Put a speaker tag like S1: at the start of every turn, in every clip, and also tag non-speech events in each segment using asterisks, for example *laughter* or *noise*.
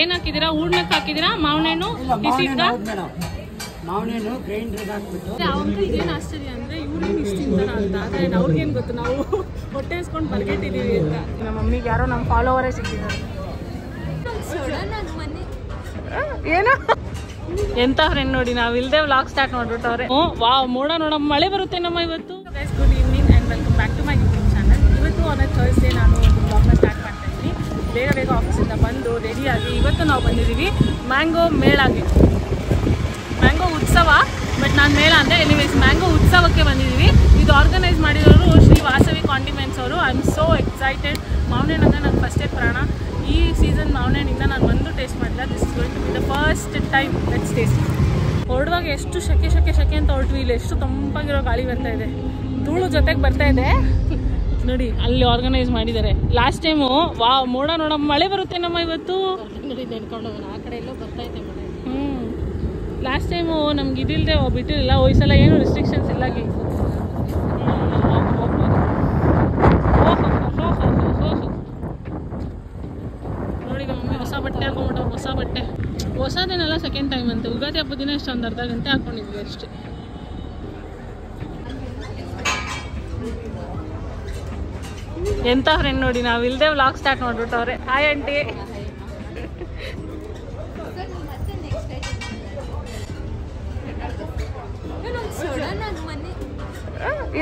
S1: ಏನ್ ಹಾಕಿದಿರಾ ಹೂರ್ಣಕ್ ಹಾಕಿದಿರಾ ಮಾವನೇನು ಹಣ್ಣು ಬಿಸಿದ್ಗ
S2: ಮಾವಿನ ಹಣ್ಣು ಗ್ರೈಂಡ್ರಿಗೆ ಹಾಕ್ಬಿಟ್ಟು.
S1: ಅಂಕಲ್ ಏನ್ ಆಶ್ಚರ್ಯ ಅಂದ್ರೆ ಇವ್ರೇನ್ ಇಷ್ಟ ತಿಂತಾರ ಅಂತ. ಆದ್ರೆ ಅವ್ರಿಗೇನ್ ಗೊತ್ತು? ನಾವು ಹೊಟ್ಟೆ ಹಸ್ಕೊಂಡು ಬರ್ಗೆಟ್ಟಿದೀವಿ ಅಂತ. ನಮ್ಮ ಮಮ್ಮಿಗೆ ಯಾರೋ ನಮ್ಮ ಫಾಲೋವರೇ ಸಿಕ್ಕಿದ್ದಾರೆ. ಏನೋ? ಎಂತ ಫ್ರೆಂಡ್ ನೋಡಿ ನಾವ್ ಇಲ್ದೇ ವ್ಲಾಗ್ ಸ್ಟಾರ್ಟ್ ಮಾಡ್ಬಿಟ್ಟವ್ರೆ. ಹ್ಞೂ ವಾ ಮೋಡ ನೋಡ ಮಳೆ ಬರುತ್ತೆ ನಮ್ಮ ಇವತ್ತು. Good evening and welcome back to my on Thursday ನಾನು ಒಂದು ಬ್ಲಾಗ್ನ ಸ್ಟಾರ್ಟ್ ಮಾಡ್ತಾ ಇದ್ದೀನಿ. ಬೇಗ ಬೇಗ ಆಫೀಸಿಂದ ಬಂದು ರೆಡಿಯಾಗಿ ಇವತ್ತು ನಾವು ಬಂದಿದ್ದೀವಿ ಮ್ಯಾಂಗೋ ಮೇಳಾಗೆ. ಮ್ಯಾಂಗೋ ಉತ್ಸವ ಬಟ್ ನಾನು ಮೇಳ ಅಂದರೆ ಎನಿವೇಸ್ ಮ್ಯಾಂಗೋ ಉತ್ಸವಕ್ಕೆ ಬಂದಿದ್ದೀವಿ. ಇದು ಆರ್ಗನೈಸ್ ಮಾಡಿರೋರು ಶ್ರೀ ವಾಸವಿ ಕಾಂಡಿಮೆಂಟ್ಸ್ ಅವರು. ಐ ಆಮ್ ಸೋ ಎಕ್ಸೈಟೆಡ್ ಮಾವಿನ ಅಂದರೆ ನನ್ನ ಫಸ್ಟೇ ಪ್ರಾಣ. ಈ ಸೀಸನ್ ಮಾವಿನ ಹಣ್ಣಿಂದ ನಾನು ಒಂದು ಟೇಸ್ಟ್ ಮಾಡಿಲ್ಲ. This is going to be the first time let's taste ಹೊರಡುವಾಗ ಎಷ್ಟು ಶಕೆ ಶಕೆ ಶಕೆ ಅಂತ ಹೊರಟ್ವಿ. ಇಲ್ಲಿ ಎಷ್ಟು ತಂಪಾಗಿರೋ ಗಾಳಿ ಬರ್ತಾ ಇದೆ. ಧೂಳು ಜೊತೆಗೆ ಬರ್ತಾ ಇದೆ. ನೋಡಿ ಅಲ್ಲಿ ಆರ್ಗನೈಸ್ ಮಾಡಿದ್ದಾರೆ. ಲಾಸ್ಟ್ ಟೈಮು ವಾ ಮೋಡ ನೋಡ ಮಳೆ ಬರುತ್ತೆ ನಮ್ಮ ಇವತ್ತು.
S3: ಆ ಕಡೆ ಎಲ್ಲೋ ಬರ್ತೈತೆ
S1: ಹ್ಞೂ ಲಾಸ್ಟ್ ಟೈಮು ನಮ್ಗೆ ಇದಿಲ್ಲದೆ ಬಿಟ್ಟಿರಲಿಲ್ಲ ಸಲ ಏನು ರಿಸ್ಟ್ರಿಕ್ಷನ್ಸ್ ಇಲ್ಲ ಹೊಸ ಬಟ್ಟೆ ಹಾಕೊಂಡ್ಬಿಟ್ಟು ಹೊಸ ಬಟ್ಟೆ. ಹೊಸದೇನಲ್ಲ ಸೆಕೆಂಡ್ ಟೈಮ್ ಅಂತ. ಯುಗಾದಿ ಹಬ್ಬದ ದಿನ ಇಷ್ಟೊಂದು ಅರ್ಧ ಗಂಟೆ ಹಾಕೊಂಡಿದ್ವಿ ಅಷ್ಟೇ. ಎಂತ ಫ್ರೆಂಡ್ ನೋಡಿ ನಾವು ಇಲ್ದೇ ವ್ಲಾಗ್ ಸ್ಟಾರ್ಟ್ ಮಾಡ್ಬಿಟ್ಟವ್ರೆ. ಹಾಯ್ ಆಂಟಿ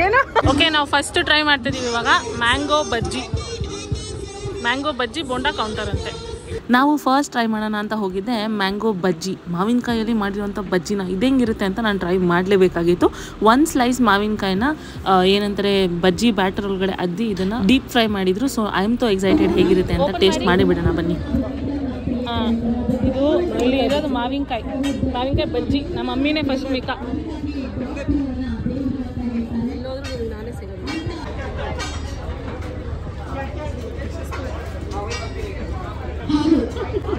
S1: ಏನೋ? ಓಕೆ ನಾವು ಫಸ್ಟ್ ಟ್ರೈ ಮಾಡ್ತಿದೀವಿ ಇವಾಗ. Mango bajji mango bajji bonda counter ಅಂತೆ.
S4: ನಾವು ಫಸ್ಟ್ ಟ್ರೈ ಮಾಡೋಣ ಅಂತ ಹೋಗಿದ್ದೆ ಮ್ಯಾಂಗೋ ಬಜ್ಜಿ. ಮಾವಿನಕಾಯಲ್ಲಿ ಮಾಡಿರುವಂಥ ಬಜ್ಜಿನ ಇದೇಂಗಿರುತ್ತೆ ಅಂತ ನಾನು ಟ್ರೈ ಮಾಡಲೇಬೇಕಾಗಿತ್ತು. ಒಂದು ಸ್ಲೈಸ್ ಮಾವಿನಕಾಯಿನ ಏನಂತಾರೆ ಬಜ್ಜಿ ಬ್ಯಾಟರ್ ಒಳಗಡೆ ಅದ್ದಿ ಇದನ್ನು ಡೀಪ್ ಫ್ರೈ ಮಾಡಿದ್ರು. So I am so excited ಹೇಗಿರುತ್ತೆ ಅಂತ ಟೇಸ್ಟ್ ಮಾಡಿಬಿಡೋಣ ಬನ್ನಿ.
S1: ಇದು ಇಲ್ಲಿ ಇರೋದು ಮಾವಿನಕಾಯಿ ಮಾವಿನಕಾಯಿ ಬಜ್ಜಿ. ನಮ್ಮ ಮಮ್ಮಿನೇ ಫಸ್ಟ್ ಮಿಕ್ಕ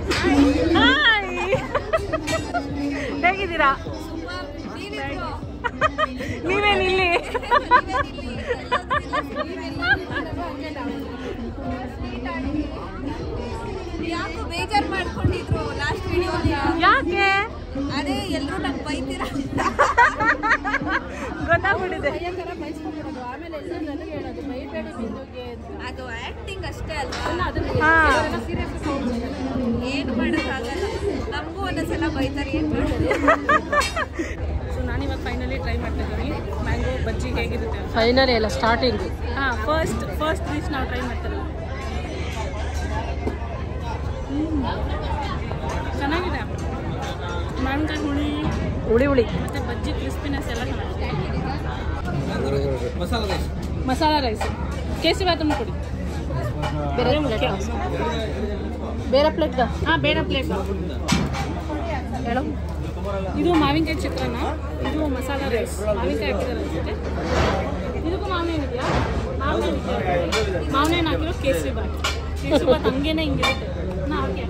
S1: *laughs* ಹೇಗಿದ್ದೀರಾ? ನೀವೇನು ಇಲ್ಲಿ
S5: ಯಾಕೋ ಬೇಜಾರು ಮಾಡ್ಕೊಂಡಿದ್ರು ಲಾಸ್ಟ್ ವಿಡಿಯೋಲಿ
S1: ಯಾಕೆ?
S5: ಅದೇ ಎಲ್ಲರೂ ನಂಗೆ ಬೈತೀರ? *laughs*
S1: ಗೊತ್ತಾಗ್ಬಿಟ್ಟಿದೆ.
S3: ಆಮೇಲೆ ಎಲ್ಲರೂ ನನಗೆ ಹೇಳೋದು ಬೈಬೇಡಿ ಬಿಂದುಗೆ
S5: ಅದು ಆಕ್ಟಿಂಗ್ ಅಷ್ಟೇ ಅಲ್ವಾ?
S1: ಸೀರಿಯಸ್
S5: ಏನ್ ಮಾಡೋಕ್ಕಾಗಲ್ಲ ನಮಗೂ ಎಲ್ಲ ಬೈತಾರೆ ಏನ್ ಮಾಡೋದು
S1: ಸೊ ನಾನಿವಾಗ ಫೈನಲಿ ಟ್ರೈ ಮಾಡ್ತಿದ್ದೀನಿ ಮ್ಯಾಂಗೋ ಬಜ್ಜಿ ಹೇಗಿರುತ್ತೆ ಫೈನಲಿ
S3: ಫೈನಲ್ ಎಲ್ಲ ಸ್ಟಾರ್ಟಿಂಗ್
S1: ಹಾಂ ಫಸ್ಟ್ ಫಸ್ಟ್ ಡಿಶ್ ನಾವು ಟ್ರೈ ಮಾಡ್ತೀವಿ ಚೆನ್ನಾಗಿದೆ. ಮಾವಿನಕಾಯಿ ಹುಳಿ
S3: ಹುಳಿ ಹುಳಿ.
S1: ಮತ್ತು ಬಜ್ಜಿ ಕ್ರಿಸ್ಪಿನೆಸ್ ಎಲ್ಲ ಚೆನ್ನಾಗಿದೆ. ಮಸಾಲ ರೈಸ್ ಕೇಸರಿ ಬಾತನ್ನು ಕೊಡಿ.
S3: ಬೇರೆ
S1: ಮುಖ್ಯ
S3: ಬೇರೆ ಪ್ಲೇಟ್
S1: ಹಾಂ ಬೇರೆ ಪ್ಲೇಟ್ ಇದು ಮಾವಿನಕಾಯಿ ಚಿತ್ರಾನ್ನ. ಇದು ಮಸಾಲ ರೈಸ್. ಮಾವಿನಕಾಯಿ ಹಾಕಿದ್ದಾರೆ ಅನ್ಸುತ್ತೆ ಇದಕ್ಕೂ ಮಾವಿನ ಇದೆಯಾ? ಮಾವಿನ ಮಾವಿನ ಹಾಕಿರೋ ಕೇಸರಿ ಬಾತ್ ಕೇಸರಿ ಬಾತ್ ಹಂಗೇನೆ ಹಿಂಗಿರುತ್ತೆ. ನಾ ಹಾಕಿ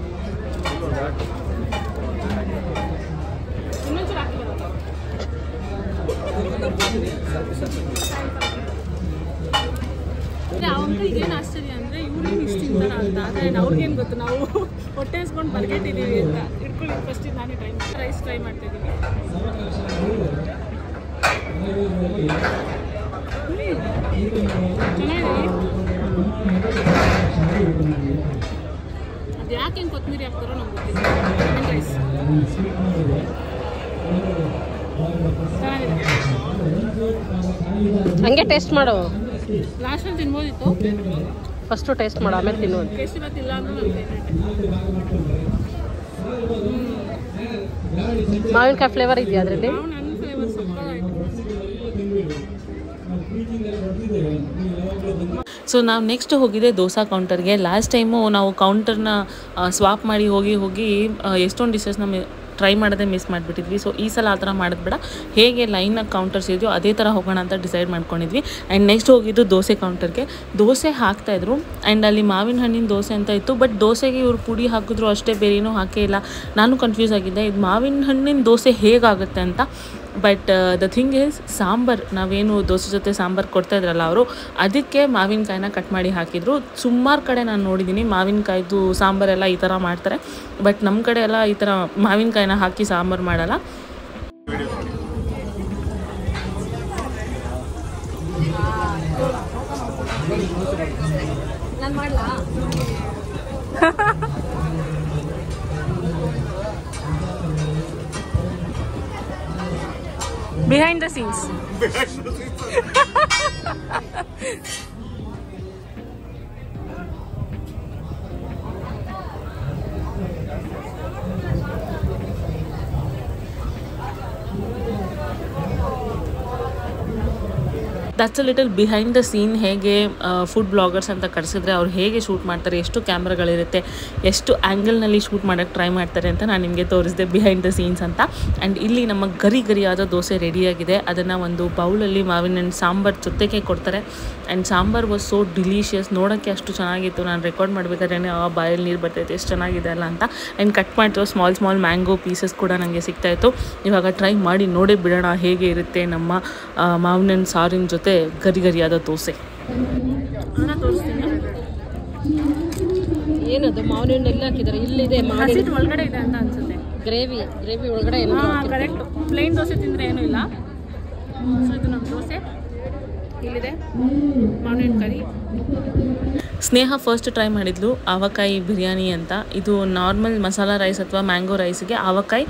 S1: ಏನು ಆಶ್ಚರ್ಯ ಅಂದ್ರೆ ಇವ್ರೇನು ಇಷ್ಟ ಅಂತ. ಆದ್ರೆ ಅವ್ರಿಗೇನು ಗೊತ್ತು. ನಾವು ಹೊಟ್ಟೆ ಹಸ್ಕೊಂಡು ಬರ್ಗೆಟ್ಟಿದೀವಿ ಅಂತ. ಇಟ್ಕೊಳ್ಳಿ ಫಸ್ಟ್ ನಾನೇ ಟ್ರೈ ಮಾಡಿ ರೈಸ್ ಟ್ರೈ ಮಾಡ್ತಿದ್ದೀನಿ ಚೆನ್ನಾಗಿದೆ ಅದು ಯಾಕೆ ಹೆಂಗೆ ಕೊತ್ತಂಬರಿ ಹಾಕ್ತಾರೋ ನಮ್ಗೆ ಗೊತ್ತಿಲ್ಲ. ಲೆಮನ್ ರೈಸ್
S3: ಹಂಗೆ ಟೇಸ್ಟ್ ಮಾಡು.
S1: ಲಾಸ್ಟಲ್ಲಿ ತಿನ್ಬೋದಿತ್ತು.
S3: ಫಸ್ಟು ಟೇಸ್ಟ್ ಮಾಡು ಆಮೇಲೆ ತಿನ್ನೋದು
S1: ಟೇಸ್ಟ್ ಇಲ್ಲ ಅಂದ್ರೆ
S3: ಮಾವಿನಕಾಯಿ ಫ್ಲೇವರ್ ಇದೆಯಾ ಅದರಲ್ಲಿ?
S4: ಸೊ ನಾವು ನೆಕ್ಸ್ಟ್ ಹೋಗಿದ್ದೆ ದೋಸಾ ಕೌಂಟರ್ಗೆ ಲಾಸ್ಟ್ ಟೈಮು ನಾವು ಕೌಂಟರ್ನ ಸ್ವಾಪ್ ಮಾಡಿ ಹೋಗಿ ಹೋಗಿ ಎಷ್ಟೊಂದು ಡಿಶಸ್ ಡಿಶಸ್ನ ಟ್ರೈ ಮಾಡೋದೇ ಮಿಸ್ ಮಾಡಿಬಿಟ್ಟಿದ್ವಿ. ಸೊ ಈ ಸಲ ಆ ಥರ ಮಾಡೋದು ಬೇಡ. ಹೇಗೆ ಲೈನ್ ಕೌಂಟರ್ಸ್ ಇದೆಯೋ ಅದೇ ಥರ ಹೋಗೋಣ ಅಂತ ಡಿಸೈಡ್ ಮಾಡ್ಕೊಂಡಿದ್ವಿ. ಆ್ಯಂಡ್ ನೆಕ್ಸ್ಟ್ ಹೋಗಿದ್ದು ದೋಸೆ ಕೌಂಟರ್ಗೆ ದೋಸೆ ಹಾಕ್ತಾಯಿದ್ರು ಆ್ಯಂಡ್ ಅಲ್ಲಿ ಮಾವಿನ ಹಣ್ಣಿನ ದೋಸೆ ಅಂತ ಇತ್ತು. ಬಟ್ ದೋಸೆಗೆ ಇವರು ಪುಡಿ ಹಾಕಿದ್ರು ಅಷ್ಟೇ ಬೇರೆ ಏನೂ ಹಾಕೇ ಇಲ್ಲ. ನಾನು ಕನ್ಫ್ಯೂಸ್ ಆಗಿದ್ದೆ. ಇದು ಮಾವಿನ ಹಣ್ಣಿನ ದೋಸೆ ಹೇಗಾಗುತ್ತೆ ಅಂತ. But the thing is sambar, ನಾವೇನು ದೋಸೆ ಜೊತೆ ಸಾಂಬಾರು ಕೊಡ್ತಾ ಇದ್ರಲ್ಲ ಅವರು, ಅದಕ್ಕೆ ಮಾವಿನಕಾಯಿನ ಕಟ್ ಮಾಡಿ ಹಾಕಿದರು. ಸುಮಾರು ಕಡೆ ನಾನು ನೋಡಿದ್ದೀನಿ ಮಾವಿನಕಾಯ್ದು ಸಾಂಬಾರೆಲ್ಲ ಈ ಥರ ಮಾಡ್ತಾರೆ. ಬಟ್ ನಮ್ಮ ಕಡೆ ಎಲ್ಲ ಈ ಥರ ಮಾವಿನಕಾಯಿನ ಹಾಕಿ ಸಾಂಬಾರು ಮಾಡಲ್ಲ.
S1: Behind the scenes
S4: that's a little behind the scene ಹೇಗೆ ಫುಡ್ ಬ್ಲಾಗರ್ಸ್ ಅಂತ ಕರೆಸಿದ್ರೆ ಅವ್ರು ಹೇಗೆ ಶೂಟ್ ಮಾಡ್ತಾರೆ, ಎಷ್ಟು ಕ್ಯಾಮ್ರಾಗಳಿರುತ್ತೆ ಎಷ್ಟು ಆ್ಯಂಗಲ್ನಲ್ಲಿ ಶೂಟ್ ಮಾಡೋಕ್ಕೆ ಟ್ರೈ ಮಾಡ್ತಾರೆ ಅಂತ ನಾನು ನಿಮಗೆ ತೋರಿಸಿದೆ ಬಿಹೈಂಡ್ ದ ಸೀನ್ಸ್ ಅಂತ. ಆ್ಯಂಡ್ ಇಲ್ಲಿ ನಮ್ಮ ಗರಿ ಗರಿಯಾದ ದೋಸೆ ರೆಡಿಯಾಗಿದೆ ಅದನ್ನು ಒಂದು ಬೌಲಲ್ಲಿ ಮಾವಿನ ಹಣ್ಣು, ಸಾಂಬಾರು ಜೊತೆಗೆ ಕೊಡ್ತಾರೆ. And sambar was so delicious ನೋಡೋಕ್ಕೆ ಅಷ್ಟು ಚೆನ್ನಾಗಿತ್ತು. ನಾನು ರೆಕಾರ್ಡ್ ಮಾಡಬೇಕಾದ್ರೆ ಆ ಬಾಯಲ್ಲಿ ನೀರು ಬರ್ತೈತೆ, ಎಷ್ಟು ಚೆನ್ನಾಗಿದೆ ಅಲ್ಲ ಅಂತ. ಆ್ಯಂಡ್ ಕಟ್ ಮಾಡ್ತಿರೋ ಸ್ಮಾಲ್ ಸ್ಮಾಲ್ ಮ್ಯಾಂಗೋ ಪೀಸಸ್ ಕೂಡ ನನಗೆ ಸಿಗ್ತಾಯಿತ್ತು ಇವಾಗ ಟ್ರೈ ಮಾಡಿ ನೋಡೇ ಬಿಡೋಣ ಹೇಗೆ ಇರುತ್ತೆ ನಮ್ಮ ಮಾವಿನ ಹಣ್ಣು ಸಾರಿನ ಜೊತೆ. ಗರಿ ಗರಿಯಾದ ದೋಸೆ.
S3: ಏನದು ಮಾವಿನ ಹಣ್ಣು ಎಲ್ಲ ಹಾಕಿದ್ದಾರೆ. ಇಲ್ಲಿದೆ ಮಾವಿನ
S1: ಒಳಗಡೆ ಇದೆ ಅಂತ ಅನ್ಸುತ್ತೆ.
S3: ಗ್ರೇವಿ ಗ್ರೇವಿ ಒಳಗಡೆ
S1: ಕರೆಕ್ಟ್ ಪ್ಲೇನ್ ದೋಸೆ ತಿಂದರೆ ಏನೂ ಇಲ್ಲ. ಸೊ ಇದು ನಮ್ಮ ದೋಸೆ. ಇಲ್ಲಿದೆ. ಮಾವಿನ ಕರಿ.
S4: ಸ್ನೇಹ ಫಸ್ಟ್ ಟ್ರೈ ಮಾಡಿದ್ಲು ಆವಕಾಯಿ ಬಿರಿಯಾನಿ ಅಂತ. ಇದು ನಾರ್ಮಲ್ ಮಸಾಲ ರೈಸ್ ಅಥವಾ ಮ್ಯಾಂಗೋ ರೈಸ್ಗೆ ಆವಕಾಯಿ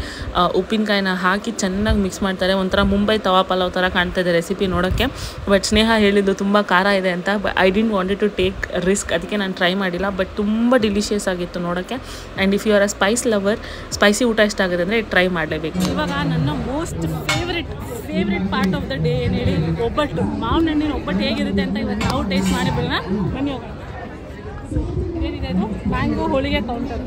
S4: ಉಪ್ಪಿನಕಾಯಿನ ಹಾಕಿ ಚೆನ್ನಾಗಿ ಮಿಕ್ಸ್ ಮಾಡ್ತಾರೆ. ಒಂಥರ ಮುಂಬೈ ತವಾ ಪಲಾವ್ ಥರ ಕಾಣ್ತಾ ಇದೆ ರೆಸಿಪಿ ನೋಡೋಕ್ಕೆ. ಬಟ್ ಸ್ನೇಹ ಹೇಳಿದ್ದು ತುಂಬ ಖಾರ ಇದೆ ಅಂತ. I didn't wanted to take risk ಅದಕ್ಕೆ ನಾನು ಟ್ರೈ ಮಾಡಿಲ್ಲ. ಬಟ್ ತುಂಬ ಡಿಲಿಷಿಯಸ್ ಆಗಿತ್ತು ನೋಡೋಕ್ಕೆ. And if you are a spice lover spicy ಊಟ ಇಷ್ಟ ಆಗುತ್ತೆ ಅಂದರೆ ಟ್ರೈ ಮಾಡಲೇಬೇಕು.
S1: ಇವಾಗ ನನ್ನ most favourite favourite part of the day ಏನು ಹೇಳಿ, ಒಬ್ಬಟ್ಟು. ಮಾವಿನ ಹಣ್ಣಿನ ಒಬ್ಬಟ್ಟು ಹೇಗಿರುತ್ತೆ ಅಂತ ಇವಾಗ ನಾವು ಟೇಸ್ಟ್ ಮಾಡಿ ಬಿಡೋಣ ಬನ್ನಿ ಹೋಗೋಣ ಏನಿದೆ ಅದು ಮ್ಯಾಂಗೋ ಹೋಳಿಗೆ ಕೌಂಟರ್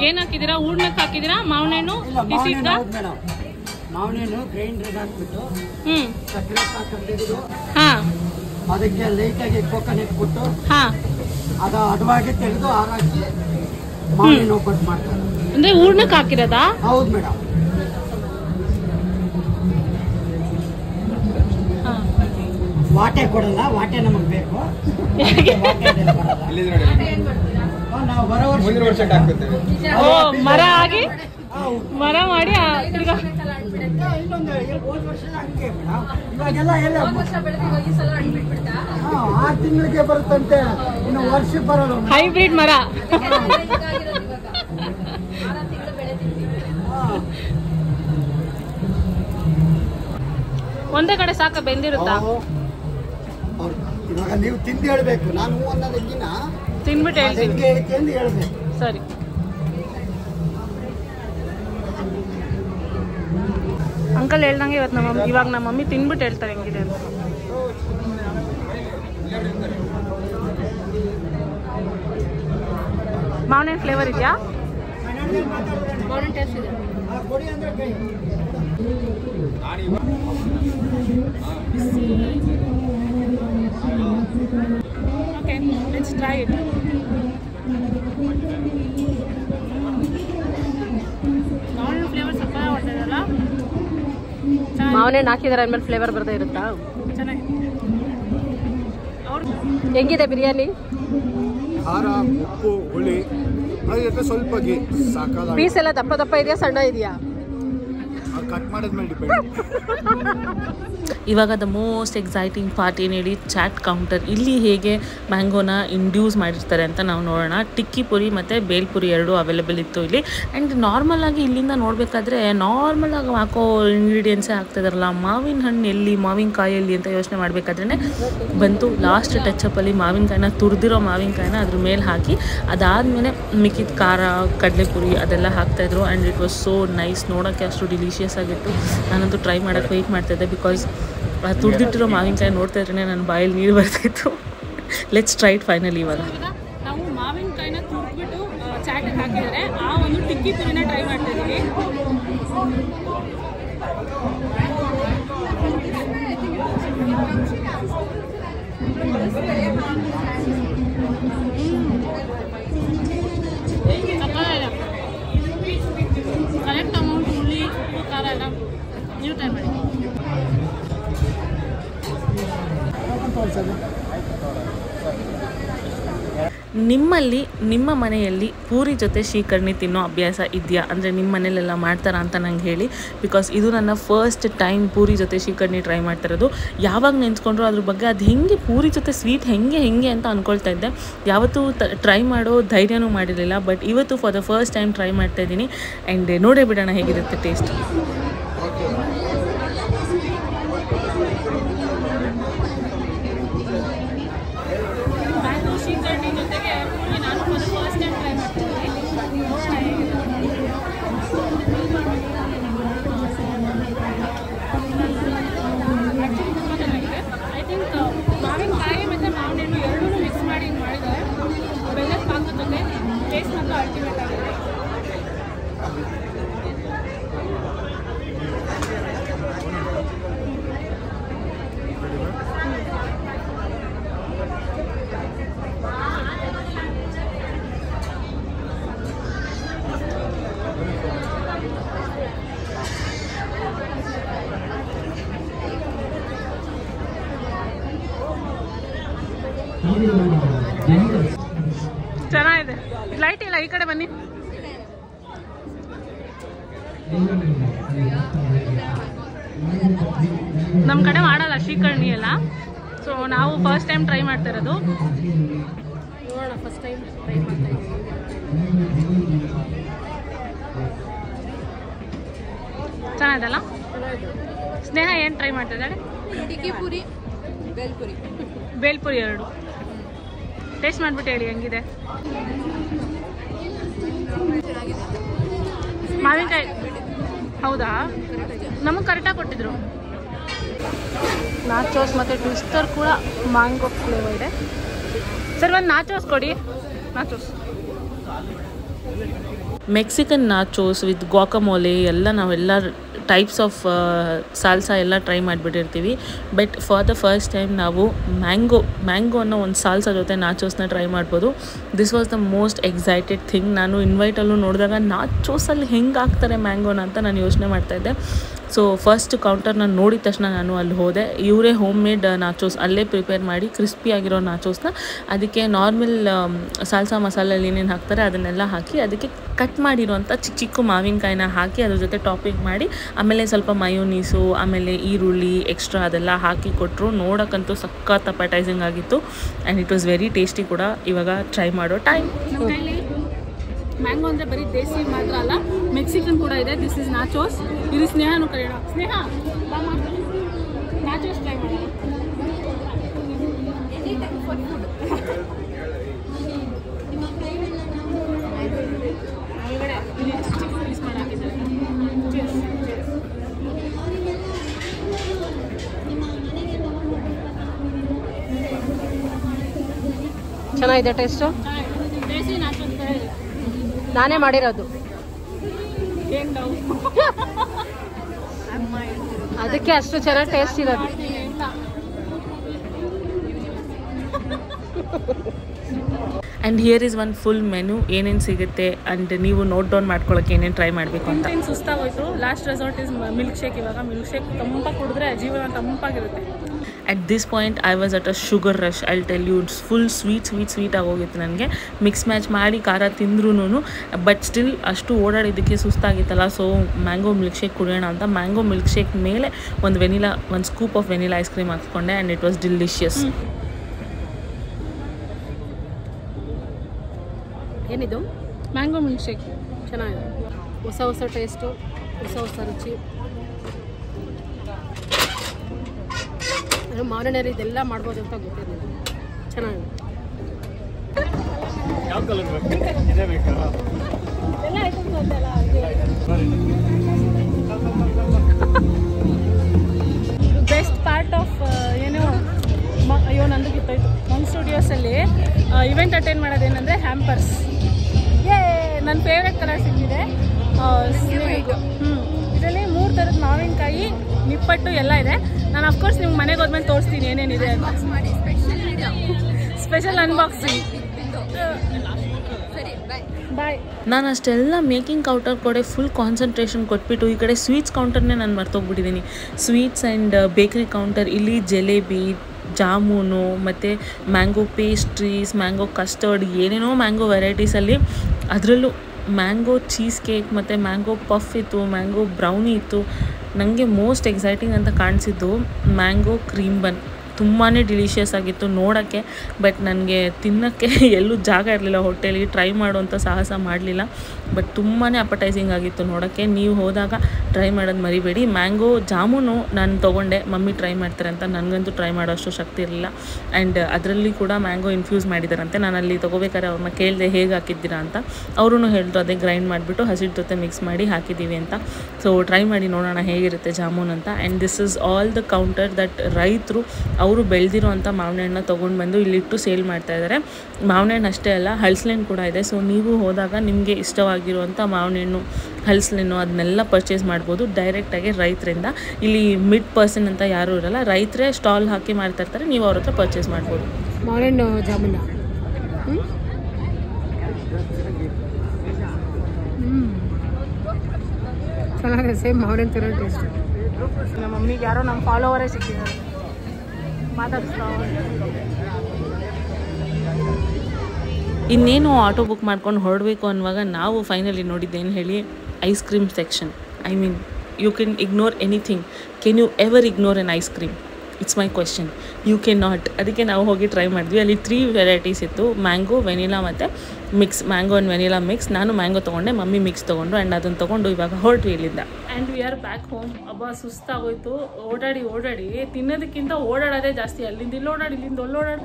S1: ಏನು ಹಣ್ಣು
S2: ಇಲ್ಲ
S1: ಬಿಸಿ
S2: ಹಣ್ಣು ಹೌದು ಮಾವಿನ ಹಣ್ಣು ಗ್ರೈಂಡ್ರಿಗೆ ಹಾಕ್ಬಿಟ್ಟು
S1: ಹ್ಮ್.
S2: ಸಕ್ಕರೆ ಪಾಕ
S1: ಹಾ.
S2: ಅದಕ್ಕೆ ಲೈಟಾಗಿ ಕೋಕೋನಟ್ ಕೊಟ್ಟು
S1: ಹಾಂ.
S2: ಅದು ಅಡವಾಗಿ ತೆಗೆದು ಹಾರಾಕಿ ಮಾವಿನ ಒಬ್ಬಟ್ಟು ಮಾಡ್ತಾರೆ.
S1: ಅಂದ್ರೆ ಹೂರ್ಣಕ್ಕೆ ಹಾಕಿರೋದಾ
S2: ಹೌದು ಮೇಡಮ್.
S1: ಹಾಂ
S2: ವಾಟೆ ಕೊಡಲ್ಲ ವಾಟೆ ನಮಗೆ ಬೇಕು. ನಾವು ಬರೋ ವರ್ಷ
S6: ಮುಂದಿನ ವರ್ಷ ಹಾಕ್ತೇವೆ
S1: ಓ ಮರ ಆಗಿ? ಮರ ಮಾಡಿ
S2: ಆರು ತಿಂಗಳಿಗೆ ಬರುತ್ತಂತೆ ಇನ್ನು ವರ್ಷ ಬರಲ್ಲ
S1: ಹೈಬ್ರಿಡ್ ಮರ. ಒಂದೇ ಕಡೆ ಸಾಕ ಬೆಂದಿರುತ್ತಾ?
S2: ಇವಾಗ ನೀವು ತಿಂದು ಹೇಳ್ಬೇಕು. ನಾನು ಹೂವನ್ನ ಅನ್ನೋದಕ್ಕಿಂತ
S1: ತಿನ್ಬಿಟ್ಟು ಹೇಳ್ತೀನಿ. ಸರಿ. ಅಂಕಲ್ ಹೇಳ್ದಂಗೆ ಇವತ್ತು ನಮ್ಮ ಮಮ್ಮಿ ಇವಾಗ ನಮ್ಮ ಮಮ್ಮಿ ತಿನ್ಬಿಟ್ಟು ಹೇಳ್ತಾರೆ ಹೆಂಗಿದೆ ಅಂತ. ಮಾವಿನ ಫ್ಲೇವರ್ ಇದೆಯಾ? ಓಕೆ ಲೆಟ್ಸ್ ಟ್ರೈ ಇಟ್ ಮಾವಿನ ಫ್ಲೇವರ್ ಸ್ವಲ್ಪ ಹೊಟ್ಟೆದಲ್ಲ
S3: ಮಾವಿನ ಹಾಕಿದ್ರೆ ಅಂದ್ಮೇಲೆ ಫ್ಲೇವರ್ ಬರ್ತಾ ಇರುತ್ತಾ? ಹೆಂಗಿದೆ ಬಿರಿಯಾನಿ?
S6: ಖಾರ ಉಪ್ಪು ಹುಳಿ. ಅದ್ರ ಸ್ವಲ್ಪ ಗೀ ಸಾಕಾದ
S3: ಪೀಸ್ ಎಲ್ಲ ದಪ್ಪ ದಪ್ಪ ಇದೆಯಾ ಸಣ್ಣ ಇದೆಯಾ?
S6: ಕಟ್ ಮಾಡಿದ್ಮೇಲೆ ಡಿಪೆಂಡ್ *laughs*
S4: ಇವಾಗ ದ ಮೋಸ್ಟ್ ಎಕ್ಸೈಟಿಂಗ್ ಪಾರ್ಟ್ ಹೇಳಿ ಚಾಟ್ ಕೌಂಟರ್ ಇಲ್ಲಿ ಹೇಗೆ ಮ್ಯಾಂಗೋನ ಇಂಡ್ಯೂಸ್ ಮಾಡಿರ್ತಾರೆ ಅಂತ ನಾವು ನೋಡೋಣ. ಟಿಕ್ಕಿ ಪುರಿ ಮತ್ತು ಬೇಲ್ಪುರಿ ಎರಡು ಅವೈಲೇಬಲ್ ಇತ್ತು ಇಲ್ಲಿ. ಆ್ಯಂಡ್ ನಾರ್ಮಲ್ ಆಗಿ ಇಲ್ಲಿಂದ ನೋಡಬೇಕಾದ್ರೆ ನಾರ್ಮಲ್ ಆಗಿ ಹಾಕೋ ಇಂಗ್ರೀಡಿಯೆಂಟ್ಸೇ ಹಾಕ್ತಿದಾರಲ್ಲ ಮಾವಿನ ಹಣ್ಣು ಎಲ್ಲಿ ಮಾವಿನಕಾಯಿ ಎಲ್ಲಿ ಅಂತ ಯೋಚನೆ ಮಾಡಬೇಕಾದ್ರೆ ಬಂತು ಲಾಸ್ಟ್ ಟಚಪ್ಪಲ್ಲಿ ಮಾವಿನಕಾಯಿನ ತುರಿದಿರೋ ಮಾವಿನಕಾಯಿನ ಅದ್ರ ಮೇಲೆ ಹಾಕಿ, ಅದಾದಮೇಲೆ ಮಿಕ್ಕಿದ ಖಾರ, ಕಡಲೆಪುರಿ ಅದೆಲ್ಲ ಹಾಕ್ತಾಯಿದ್ರು and it was so nice ನೋಡೋಕ್ಕೆ ಅಷ್ಟು ಡಿಲಿಷಿಯಸ್ ಆಗಿತ್ತು. ನಾನಂತೂ ಟ್ರೈ ಮಾಡೋಕ್ಕೆ ವೆಯ್ಟ್ ಮಾಡ್ತಾಯಿದ್ದೆ ಬಿಕಾಸ್ ತುರಿದಿಟ್ಟಿರೋ ಮಾವಿನಕಾಯಿ ನೋಡ್ತಾ ಇದ್ರೆ ನನ್ನ ಬಾಯಲ್ಲಿ ನೀರು ಬರ್ತಿತ್ತು. ಲೆಟ್ಸ್ ಟ್ರೈ ಇಟ್ ಫೈನಲ್ ಇವಾಗ.
S1: ನಾವು ಮಾವಿನಕಾಯಿನ ತುರ್ದ್ಬಿಟ್ಟು ಚಾಟಿಗೆ ಹಾಕಿದರೆ ಆ ಒಂದು ಟಿಕ್ಕಿ ಪುರಿನ ಟ್ರೈ ಮಾಡ್ತಾ ಇದ್ದೀವಿ.
S4: ನಿಮ್ಮಲ್ಲಿ, ನಿಮ್ಮ ಮನೆಯಲ್ಲಿ ಪೂರಿ ಜೊತೆ ಶ್ರೀಕರ್ಣಿ ತಿನ್ನೋ ಅಭ್ಯಾಸ ಇದೆಯಾ? ಅಂದರೆ ನಿಮ್ಮ ಮನೇಲೆಲ್ಲ ಮಾಡ್ತಾರಾ ಅಂತ ನಂಗೆ ಹೇಳಿ. ಬಿಕಾಸ್ ಇದು ನನ್ನ ಫಸ್ಟ್ ಟೈಮ್ ಪೂರಿ ಜೊತೆ ಶ್ರೀಕರ್ಣಿ ಟ್ರೈ ಮಾಡ್ತಿರೋದು. ಯಾವಾಗ ನೆನ್ಸ್ಕೊಂಡ್ರು ಅದ್ರ ಬಗ್ಗೆ ಅದು ಹೆಂಗೆ, ಪೂರಿ ಜೊತೆ ಸ್ವೀಟ್ ಹೆಂಗೆ ಹೆಂಗೆ ಅಂತ ಅಂದ್ಕೊಳ್ತಾ ಇದ್ದೆ. ಯಾವತ್ತೂ ಟ್ರೈ ಮಾಡೋ ಧೈರ್ಯನೂ ಮಾಡಿರಲಿಲ್ಲ. ಬಟ್ ಇವತ್ತು for the first time try ಮಾಡ್ತಾ ಇದ್ದೀನಿ. ಆ್ಯಂಡ್ ನೋಡೇ ಬಿಡೋಣ ಹೇಗಿರುತ್ತೆ ಟೇಸ್ಟ್
S1: ಮ್ಯಾಂಗೋ ಶ್ರೀಕರ್ಣಿ ಜೊತೆಗೆ ನಾನು ಫಸ್ಟ್ ಟೈಮ್ ಟ್ರೈ ತುಂಬ ಚೆನ್ನಾಗಿದೆ ಐ ಥಿಂಕ್ ಮತ್ತು ಮಾವಿನ ಹಣ್ಣು ಎರಡೂ ಮಿಕ್ಸ್ ಮಾಡಿ ಮಾಡಿದ್ದಾರೆ ಬೆಲ್ಲದ ಪಾಕದ ಜೊತೆ ಟೇಸ್ಟ್ ಅಲ್ಟಿಮೇಟ್ ಚೆನ್ನಾಗಿದೆ. ಲೈಟ್ ಇಲ್ಲ ಈ ಕಡೆ ಬನ್ನಿ. ನಮ್ಮ ಕಡೆ ಮಾಡಲ್ಲ ಶ್ರೀಕರ್ಣಿ ಎಲ್ಲ. ಸೊ ನಾವು ಫಸ್ಟ್ ಟೈಮ್ ಟ್ರೈ ಮಾಡ್ತಾ ಇರೋದು. ನೋಡೋಣ ಫಸ್ಟ್ ಟೈಮ್ ಟ್ರೈ ಮಾಡ್ತಾ ಇದ್ದೀವಿ ಚೆನ್ನಾಗಿದಲ್ಲ ಸ್ನೇಹ ಏನು ಟ್ರೈ ಮಾಡ್ತಾ ಇದ್ದಾಳೆ
S5: ಟಿಕ್ಕಿ ಪುರಿ ಬೇಲ್ಪುರಿ.
S1: ಬೇಲ್ಪುರಿ ಎರಡು. ಟೇಸ್ಟ್ ಮಾಡ್ಬಿಟ್ಟು ಹೇಳಿ, ಹೆಂಗಿದೆ? ಮಾವಿನಕಾಯಿ. ಹೌದಾ? ನಮಗೆ ಕರೆಕ್ಟಾಗಿ ಕೊಟ್ಟಿದ್ರು. ನಾಚೋಸ್ ಮತ್ತು ಟ್ವಿಸ್ಟರ್ ಕೂಡ ಮ್ಯಾಂಗೋ ಫ್ಲೇವರ್ ಇದೆ. ಸರ್, ಒಂದು ನಾಚೋಸ್ ಕೊಡಿ. ನಾಚೋಸ್
S4: ಮೆಕ್ಸಿಕನ್ ನಾಚೋಸ್ ವಿತ್ ಗಾಕಮೋಲೆ ಎಲ್ಲ ನಾವೆಲ್ಲ ಟೈಪ್ಸ್ ಆಫ್ ಸಾಲ್ಸಾ ಎಲ್ಲ try ಮಾಡಿಬಿಟ್ಟಿರ್ತೀವಿ. But for the first time ನಾವು ಮ್ಯಾಂಗೋ ಮ್ಯಾಂಗೋ ಅನ್ನೋ ಒಂದು ಸಾಲ್ಸಾ ಜೊತೆ ನಾಚೋಸ್ನ ಟ್ರೈ ಮಾಡ್ಬೋದು. This was the most excited thing ನಾನು ಇನ್ವೈಟಲ್ಲೂ ನೋಡಿದಾಗ ನಾಚೋಸಲ್ಲಿ ಹೆಂಗೆ ಹಾಕ್ತಾರೆ ಮ್ಯಾಂಗೋನ ಅಂತ ನಾನು ಯೋಚನೆ ಮಾಡ್ತಾಯಿದ್ದೆ ಸೊ ಫಸ್ಟ್ ಕೌಂಟರ್ನ ನೋಡಿದ ತಕ್ಷಣ ನಾನು ಅಲ್ಲಿ ಹೋದೆ. ಇವರೇ ಹೋಮ್ ಮೇಡ್ ನಾಚೋಸ್ ಅಲ್ಲೇ ಪ್ರಿಪೇರ್ ಮಾಡಿ ಕ್ರಿಸ್ಪಿ ಆಗಿರೋ ನಾಚೋಸ್ನ ಅದಕ್ಕೆ ನಾರ್ಮಲ್ ಸಾಲ್ಸಾ ಮಸಾಲೆಯಲ್ಲಿ ಏನೇನು ಹಾಕ್ತಾರೆ ಅದನ್ನೆಲ್ಲ ಹಾಕಿ ಅದಕ್ಕೆ ಕಟ್ ಮಾಡಿರುವಂಥ ಚಿಕ್ಕ ಚಿಕ್ಕ ಮಾವಿನಕಾಯಿನ ಹಾಕಿ ಅದ್ರ ಜೊತೆ ಟಾಪಿಂಗ್ ಮಾಡಿ, ಆಮೇಲೆ ಸ್ವಲ್ಪ ಮಯೋನೀಸು ಆಮೇಲೆ ಈರುಳ್ಳಿ ಎಕ್ಸ್ಟ್ರಾ ಅದೆಲ್ಲ ಹಾಕಿ ಕೊಟ್ಟರು ನೋಡೋಕ್ಕಂತೂ ಸಖತ್ ಅಪಟೈಸಿಂಗ್ ಆಗಿತ್ತು. And it was very tasty ಕೂಡ. ಇವಾಗ ಟ್ರೈ ಮಾಡೋ ಟೈಮ್
S1: ಮ್ಯಾಂಗೋ ಅಂದರೆ ಬರೀ ದೇಸಿ ಮಾತ್ರ ಅಲ್ಲ ಮೆಕ್ಸಿಕನ್ ಕೂಡ ಇದೆ. ದಿಸ್ ಇಸ್ ನಾಚೋಸ್ ಇದು ಸ್ನೇಹನು ಕರೆಯೋಣ ಸ್ನೇಹ. ನಾಚೋಸ್ ಟ್ರೈ ಮಾಡೋಣ.
S3: ಚೆನ್ನಾಗಿದೆ ಟೇಸ್ಟು
S1: ಚೆನ್ನಾಗಿದೆ. ದೇಸಿ ನಾಚೋಸ್ ಥರ ಇದೆ
S3: ನಾನೇ ಮಾಡಿರೋದು. ಅದಕ್ಕೆ ಅಷ್ಟು ಚೆನ್ನಾಗಿ ಟೇಸ್ಟ್ ಇರೋದು.
S1: And
S4: and here is one full menu ಏನೇನು ಸಿಗುತ್ತೆ ಆ್ಯಂಡ್ ನೀವು ನೋಟ್ ಡೌನ್ ಮಾಡ್ಕೊಳ್ಳೋಕೆ ಏನೇನು ಟ್ರೈ ಮಾಡಬೇಕು ಅಂತ.
S1: ಸುಸ್ತಾಗೋಯ್ತು. Last resort is milk shake ಇವಾಗ ಮಿಲ್ಕ್ ಶೇಕ್ ತಂಪಾಗಿ ಕುಡಿದ್ರೆ ಜೀವನ ತಂಪಾಗಿರುತ್ತೆ.
S4: At this point I was at a sugar rush I tell you full sweet sweet sweet ಆಗೋಗಿತ್ತು ನನಗೆ. ಮಿಕ್ಸ್ ಮ್ಯಾಚ್ ಮಾಡಿ ಖಾರ ತಿಂದ್ರೂ ಬಟ್ ಸ್ಟಿಲ್ ಅಷ್ಟು ಓಡಾಡಿದ್ದಕ್ಕೆ ಸುಸ್ತಾಗಿತ್ತಲ್ಲ. ಸೊ ಮ್ಯಾಂಗೋ ಮಿಲ್ಕ್ ಶೇಕ್ ಕುಡಿಯೋಣ ಅಂತ ಮ್ಯಾಂಗೋ ಮಿಲ್ಕ್ ಶೇಕ್ ಮೇಲೆ ಒಂದು ವೆನಿಲಾ ಒಂದು scoop of vanilla ice cream ಹಾಕ್ಸ್ಕೊಂಡೆ and it was delicious
S3: ಏನಿದು?
S1: ಮ್ಯಾಂಗೋ ಮಿಲ್ಕ್ ಶೇಕ್
S3: ಚೆನ್ನಾಗಿದೆ. ಹೊಸ ಹೊಸ ಟೇಸ್ಟು ಹೊಸ ಹೊಸ ರುಚಿ. ಮಾವಿನ ಇದೆಲ್ಲ ಮಾಡ್ಬೋದು ಅಂತ ಗೊತ್ತಿರಲಿಲ್ಲ. ಚೆನ್ನಾಗಿ
S6: ಯಾವ ಕಲರ್ ಇದೇ
S1: ಬೆಸ್ಟ್ ಪಾರ್ಟ್ ಆಫ್ ಏನು? ಅಯ್ಯೋ ನಂದು ಗೊತ್ತಾಯ್ತು. ನಮ್ಮ ಸ್ಟುಡಿಯೋಸಲ್ಲಿ ಇವೆಂಟ್ ಅಟೆಂಡ್ ಮಾಡೋದೇನೆಂದರೆ ಹ್ಯಾಂಪರ್ಸ್ ಏ ನನ್ನ ಫೇವ್ರೆಟ್ ಕಲರ್ ಸಿಕ್ಕಿದೆ. ನಿಪ್ಪಟ್ಟು ಎಲ್ಲ ಇದೆ. ನಾನು ಅಫ್ಕೋರ್ಸ್ ನಿಮ್ಗೆ ಮನೆಗೆ ಹೋದ್ಮೇಲೆ ತೋರಿಸ್ತೀನಿ ಏನೇನಿದೆ ಅಂತ.
S5: ಸ್ಪೆಷಲ್
S1: ಸ್ಪೆಷಲ್ ಅನ್ಬಾಕ್ಸಿಂಗ್
S5: ಬಾಯ್
S4: ನಾನು ಅಷ್ಟೆಲ್ಲ ಮೇಕಿಂಗ್ ಕೌಂಟರ್ ಕಡೆ ಫುಲ್ ಕಾನ್ಸಂಟ್ರೇಷನ್ ಕೊಟ್ಬಿಟ್ಟು ಈ ಕಡೆ ಸ್ವೀಟ್ಸ್ ಕೌಂಟರ್ನೇ ನಾನು ಮರ್ತೋಗ್ಬಿಟ್ಟಿದ್ದೀನಿ ಸ್ವೀಟ್ಸ್ ಆ್ಯಂಡ್ ಬೇಕ್ರಿ ಕೌಂಟರ್ ಇಲ್ಲಿ ಜಲೇಬಿ ಜಾಮೂನು ಮತ್ತು ಮ್ಯಾಂಗೋ ಪೇಸ್ಟ್ರೀಸ್ ಮ್ಯಾಂಗೋ ಕಸ್ಟರ್ಡ್ ಏನೇನೋ ಮ್ಯಾಂಗೋ ವೆರೈಟೀಸಲ್ಲಿ ಅದರಲ್ಲೂ ಮ್ಯಾಂಗೋ ಚೀಸ್ ಕೇಕ್ ಮತ್ತು ಮ್ಯಾಂಗೋ ಪಫ್ ಇತ್ತು, ಮ್ಯಾಂಗೋ ಬ್ರೌನಿ ಇತ್ತು. ನನಗೆ ಮೋಸ್ಟ್ ಎಕ್ಸೈಟಿಂಗ್ ಅಂತ ಕಾಣಿಸಿದ್ದು ಮ್ಯಾಂಗೋ ಕ್ರೀಮ್ ಬನ್. ತುಂಬಾ ಡಿಲಿಷಿಯಸ್ ಆಗಿತ್ತು ನೋಡೋಕ್ಕೆ ಬಟ್ ನನಗೆ ತಿನ್ನೋಕ್ಕೆ *laughs* ಎಲ್ಲೂ ಜಾಗ ಇರಲಿಲ್ಲ ಹೊಟ್ಟೆಲಿ ಟ್ರೈ ಮಾಡುವಂಥ ಸಾಹಸ ಮಾಡಲಿಲ್ಲ ಬಟ್ ತುಂಬಾ ಅಪಟೈಸಿಂಗ್ ಆಗಿತ್ತು ನೋಡೋಕ್ಕೆ. ನೀವು ಹೋದಾಗ ಟ್ರೈ ಮಾಡೋದು ಮರಿಬೇಡಿ. ಮ್ಯಾಂಗೋ ಜಾಮೂನು ನಾನು ತೊಗೊಂಡೆ, ಮಮ್ಮಿ ಟ್ರೈ ಮಾಡ್ತಾರೆ ಅಂತ, ನನಗಂತೂ ಟ್ರೈ ಮಾಡೋಷ್ಟು ಶಕ್ತಿ ಇರಲಿಲ್ಲ. ಆ್ಯಂಡ್ ಅದರಲ್ಲಿ ಕೂಡ ಮ್ಯಾಂಗೋ ಇನ್ಫ್ಯೂಸ್ ಮಾಡಿದಾರಂತೆ. ನಾನು ಅಲ್ಲಿ ತೊಗೋಬೇಕಾದ್ರೆ ಅವ್ರನ್ನ ಕೇಳಿದೆ ಹೇಗೆ ಹಾಕಿದ್ದೀರಾ ಅಂತ ಅವರು ಹೇಳಿದ್ರು ಅದೇ ಗ್ರೈಂಡ್ ಮಾಡಿಬಿಟ್ಟು ಹಸಿಟ್ಟು ಜೊತೆ ಮಿಕ್ಸ್ ಮಾಡಿ ಹಾಕಿದ್ದೀವಿ ಅಂತ. ಸೊ ಟ್ರೈ ಮಾಡಿ ನೋಡೋಣ ಹೇಗಿರುತ್ತೆ ಜಾಮೂನ್ ಅಂತ. And this is all the counter that ರೈತರು ಅವರು ಬೆಳೆದಿರೋ ಅಂಥ ಮಾವಿನ ಹಣ್ಣನ್ನ ತೊಗೊಂಡು ಬಂದು ಇಲ್ಲಿಟ್ಟು ಸೇಲ್ ಮಾಡ್ತಾ ಇದ್ದಾರೆ. ಮಾವಿನ ಹಣ್ಣು ಅಷ್ಟೇ ಅಲ್ಲ ಹಲಸಿನ ಕೂಡ ಇದೆ. ಸೊ ನೀವು ಹೋದಾಗ ನಿಮಗೆ ಇಷ್ಟವಾಗಿರುವಂಥ ಮಾವಿನ ಹಣ್ಣು ಹಲಸಿನ ಅದನ್ನೆಲ್ಲ ಪರ್ಚೇಸ್ ಮಾಡ್ಬೋದು ಡೈರೆಕ್ಟಾಗಿ ರೈತರಿಂದ. ಇಲ್ಲಿ ಮಿಡ್ ಪರ್ಸನ್ ಅಂತ ಯಾರೂ ಇರಲ್ಲ ರೈತರೇ ಸ್ಟಾಲ್ ಹಾಕಿ ಮಾಡ್ತಾ ಇರ್ತಾರೆ ನೀವು ಅವ್ರ ಹತ್ರ ಪರ್ಚೇಸ್ ಮಾಡ್ಬೋದು.
S3: ಮಾವಿನ ಜಾಮೂನ. ಚೆನ್ನಾಗಿದೆ ಸೇಮ್ ಮಾವಿನ ಥರ ಟೇಸ್ಟ್
S1: ನಮ್ಮ ಮಮ್ಮಿಗೆ ಯಾರೋ ನಮ್ಮ ಫಾಲೋವರೇ ಸಿಕ್ಕಿದ್ದಾರೆ.
S4: ಇನ್ನೇನು ಆಟೋ ಬುಕ್ ಮಾಡ್ಕೊಂಡು ಹೊರಡಬೇಕು ಅನ್ನುವಾಗ ನಾವು ಫೈನಲಿ ನೋಡಿದ್ದೇನು ಹೇಳಿ ice cream section I mean you can ignore anything can you ever ignore an ice cream it's my question you can not ಅದಕ್ಕೆ ನಾವು ಹೋಗಿ ಟ್ರೈ ಮಾಡಿದ್ವಿ. ಅಲ್ಲಿ ತ್ರೀ ವೆರೈಟೀಸ್ ಇತ್ತು. ಮ್ಯಾಂಗೋ ವೆನಿಲಾ ಮತ್ತು mix mango and vanilla mix ನಾನು mango ತೊಗೊಂಡೆ, mummy mix ತೊಗೊಂಡು ಆ್ಯಂಡ್ ಅದನ್ನು ತೊಗೊಂಡು ಇವಾಗ ಹೊರಟ್ವಿ ಇಲ್ಲಿಂದ.
S1: And we are back home ಅಬ್ಬ, ಸುಸ್ತಾಗೋಯ್ತು. ಓಡಾಡಿ ಓಡಾಡಿ. ತಿನ್ನೋದಕ್ಕಿಂತ ಓಡಾಡೋದೇ ಜಾಸ್ತಿ. ಅಲ್ಲಿಂದ ಇಲ್ಲಿ ಓಡಾಡಿ, ಇಲ್ಲಿಂದ ಓಡಾಡಿ.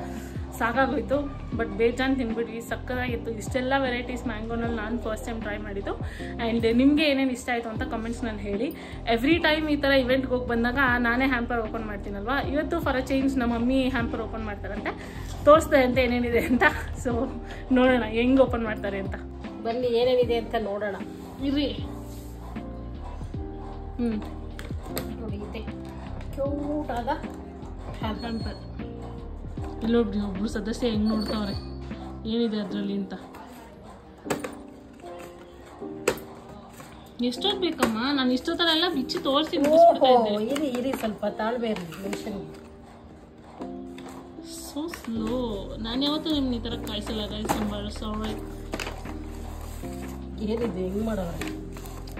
S1: ಸಾಕಾಗೋಯ್ತು. ಬಟ್ ಬೇಜಾನ್ ತಿನ್ಬಿಟ್ವಿ ಸಕ್ಕದಾಗಿತ್ತು. ಇಷ್ಟೆಲ್ಲ ವೆರೈಟೀಸ್ ಮ್ಯಾಂಗೋನಲ್ಲಿ ನಾನು ಫಸ್ಟ್ ಟೈಮ್ ಟ್ರೈ ಮಾಡಿದ್ದು. ಆ್ಯಂಡ್ ನಿಮಗೆ ಏನೇನು ಇಷ್ಟ ಆಯಿತು ಅಂತ ಕಮೆಂಟ್ಸ್ನಲ್ಲಿ ಹೇಳಿ. ಎವ್ರಿ ಟೈಮ್ ಈ ಥರ ಇವೆಂಟ್ಗೆ ಹೋಗಿ ಬಂದಾಗ ನಾನೇ ಹ್ಯಾಂಪರ್ ಓಪನ್ ಮಾಡ್ತೀನಲ್ವಾ? ಇವತ್ತು ಫಾರ್ ಅ ಚೇಂಜ್ ನಮ್ಮ ಮಮ್ಮಿ ಹ್ಯಾಂಪರ್ ಓಪನ್ ಮಾಡ್ತಾರಂತೆ. ತೋರಿಸ್ತಾರೆ ಅಂತ ಏನೇನಿದೆ ಅಂತ. ಸೊ ನೋಡೋಣ. ಹೆಂಗೆ ಓಪನ್ ಮಾಡ್ತಾರೆ ಅಂತ.
S3: ಬನ್ನಿ ಏನೇನಿದೆ ಅಂತ ನೋಡೋಣ.
S1: ಇರ್ರಿ. ಹ್ಞೂ
S3: ನೋಡಿ ಇದೆ. ಕ್ಯೂಟ್ ಆದ.
S1: ಹ್ಯಾಂಪರ್ ಇಲ್ಲೊಬ್ರಿ ಒಬ್ರು ಸದಸ್ಯ ಹೆಂಗೆ ನೋಡ್ತಾವ್ರೆ ಏನಿದೆ ಅದರಲ್ಲಿ ಅಂತ? ಎಷ್ಟೊತ್ತು ಬೇಕಮ್ಮ? ನಾನು ಇಷ್ಟೊತ್ತಲ್ಲೆಲ್ಲ ಬಿಚ್ಚಿ ತೋರಿಸಿ ಮುಗಿಸ್ಬಿಡ್ತಾ ಇದ್ದೆ.
S3: ಇರಿ ಇರಿ ಸ್ವಲ್ಪ ಮನುಷ್ಯನಿಗೆ
S1: ಸೊ ಸ್ಲೋ ನಾನು ಯಾವತ್ತೂ ನಿಮ್ಗೆ ಈ ಥರ ಕಾಯಿಸಲ್ಲ ಗೈಸ್ ಸಾಂಬಾರು ಸಾರಿ
S3: ಏನಿದೆ ಹೆಂಗೆ ಮಾಡೋರು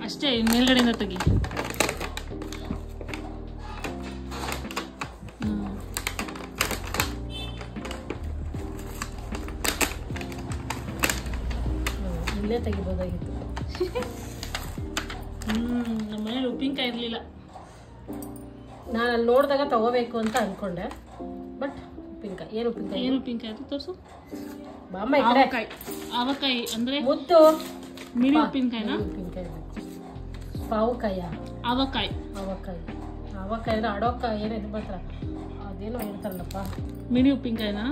S1: ಅಷ್ಟೇ ಮೇಲ್ಗಡೆಯಿಂದ ತೆಗಿ.
S3: ಇಲ್ಲೇ ತೆಗಿಬೋದಾಗಿತ್ತು.
S1: ಹ್ಞೂ ನಮ್ಮ ಮನೇಲಿ ಉಪ್ಪಿನಕಾಯಿ ಇರಲಿಲ್ಲ.
S3: ನಾನು ಅಲ್ಲಿ ನೋಡಿದಾಗ ತಗೋಬೇಕು ಅಂತ ಅನ್ಕೊಂಡೆ. ಬಟ್ ಉಪ್ಪಿನಕಾಯಿ ಏನು ಉಪ್ಪಿನಕಾಯಿ?
S1: ಏನು ಉಪ್ಪಿನಕಾಯಿ ಅದು ತೋರಿಸು?
S3: ಬಾಮ್ಮ ಅವಕಾಯಿ ಅಂದರೆ
S1: ಆವಕಾಯಿ ಆವಕಾಯಿ ಅಂದ್ರೆ
S3: ಮುದ್ದು
S1: ಮಿನಿ ಉಪ್ಪಿನಕಾಯಿನ?
S3: ಉಪ್ಪಿನಕಾಯಿ ಪಾವಕಾಯ.
S1: ಅವಕಾಯಿ
S3: ಅವಕಾಯಿ ಅವಕಾಯಿ ಅಂದ್ರೆ ಅಡೋಕಾಯಿ ಏನೇನು ಮಾತ್ರ. ಅದೇನೋ ಹೇಳ್ತಾರಲ್ಲಪ್ಪ.
S1: ಮಿನಿ ಉಪ್ಪಿನಕಾಯಿನ?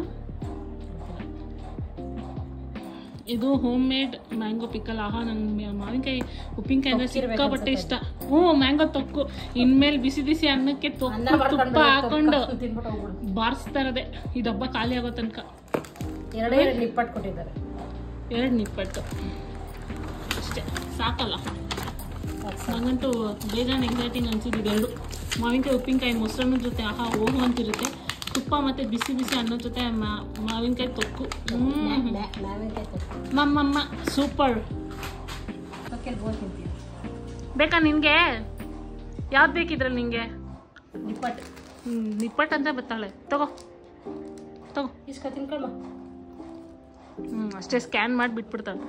S1: ಇದು ಹೋಮ್ ಮೇಡ್ ಮ್ಯಾಂಗೋ ಪಿಕಲ್ ಆಹಾ ನಂಗೆ ಮಾವಿನಕಾಯಿ ಉಪ್ಪಿನಕಾಯಿ ಅಂದ್ರೆ ಸಿಕ್ಕಾಪಟ್ಟೆ ಇಷ್ಟ. ಹ್ಞೂ ಮ್ಯಾಂಗೋ ತೊಕ್ಕು. ಇನ್ಮೇಲೆ ಬಿಸಿ ಬಿಸಿ ಅನ್ನಕ್ಕೆ
S3: ಅನ್ನ
S1: ತೊಕ್ಕು ತುಪ್ಪ ಹಾಕೊಂಡು ಬಾರಿಸ್ತಾ ಇರೋದೆ. ಈ ಡಬ್ಬ ಖಾಲಿ ಆಗೋ ತನಕ.
S3: ಎರಡೇ ನಿಪ್ಪಟ್ಟು ಕೊಟ್ಟಿದ್ದಾರೆ.
S1: ಎರಡು ನಿಪ್ಪಟ್ಟು. ಅಷ್ಟೇ ಸಾಕಲ್ಲ. ನಂಗಂತೂ ಬೇಗ ಎಕ್ಸೈಟಿಂಗ್ ಅನ್ಸಿದ್ದು ಎರಡು ಮಾವಿನಕಾಯಿ ಉಪ್ಪಿನಕಾಯಿ ಮೊಸರನ್ನ ಜೊತೆ ಆಹಾ ಹೋಗು ಅಂತಿರುತ್ತೆ. ತುಪ್ಪ ಮತ್ತೆ ಬಿಸಿ ಬಿಸಿ ಅನ್ನೋ ಜೊತೆ ಮಾ- ಮಾವಿನಕಾಯಿ ತೊಕ್ಕು ಮಮ್ಮಮ್ಮ ಸೂಪರ್ ಬೇಕಾ ನಿನಗೆ ಯಾವ್ದು ಬೇಕಿದ್ರಲ್ಲಿ ನಿಂಗೆ
S3: ನಿಪ್ಪಟ್ಟು
S1: ಹ್ಞೂ ನಿಪ್ಪಟ್ಟು ಅಂತ ಬರ್ತಾಳೆ ತಗೋ ತಗೋ
S3: ಇಸ್ಕ ತಿನ್ಕೊಳ್ಳ
S1: ಹ್ಞೂ ಅಷ್ಟೇ ಸ್ಕ್ಯಾನ್ ಮಾಡಿ ಬಿಟ್ಬಿಡ್ತಾಳೆ